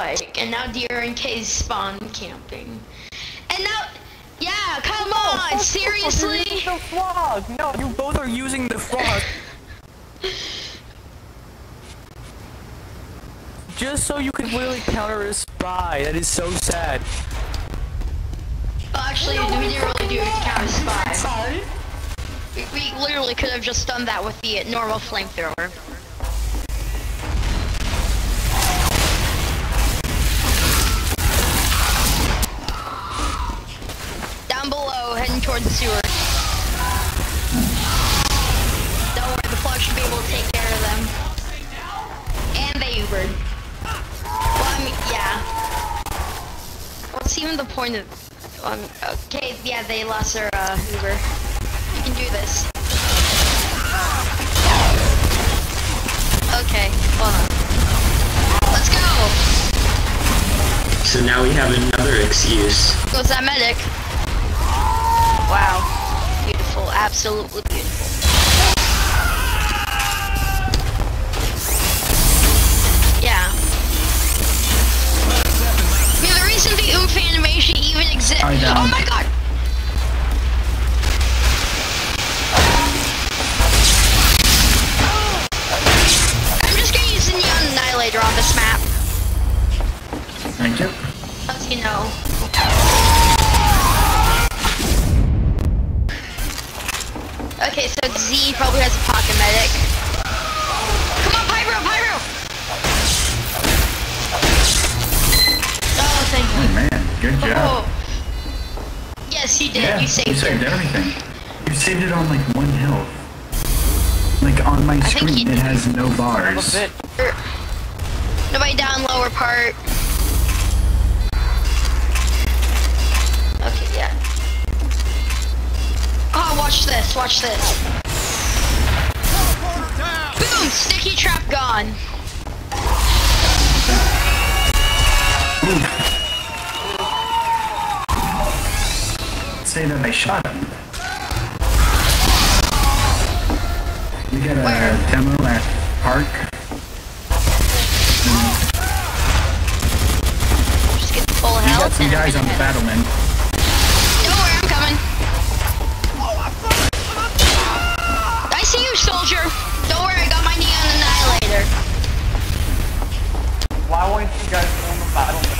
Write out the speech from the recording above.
spike, and now DRNK spawn camping. And now, yeah, come on, seriously? You're using the Phlog! No, you both are using the Phlog. Just so you can literally counter a spy. That is so sad. Well, actually, we didn't really do it to count as spy. We, we literally could have just done that with the normal flamethrower. Down below, heading towards the sewer. Don't worry, the Phlog should be able to take care of them. And they Ubered. Well, I mean, yeah. What's even the point of... Um, okay, yeah, they lost their uh, Uber. You can do this. Okay, hold on. Let's go! So now we have another excuse. Goes that medic. Wow. Beautiful, absolutely beautiful. Yeah. Mean, the reason the oomph animation even exists. Oh my god! I'm just gonna use the Neon Annihilator on this map. Thank you. As you know. Z probably has a pocket medic. Come on, Pyro, Pyro! Oh, thank Oh man, good oh. job. Oh. Yes, he did. yeah, you saved saved everything. You saved it on like one health. Like on my think screen, it has no bars. Nobody down lower part. Okay, yeah. Oh, watch this, watch this. Gone. Say that I shot him. We got a Where? demo at Park. Just get full We health. got some guys on the battlement. Won't you guys go on the